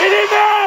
Ele Inimigos!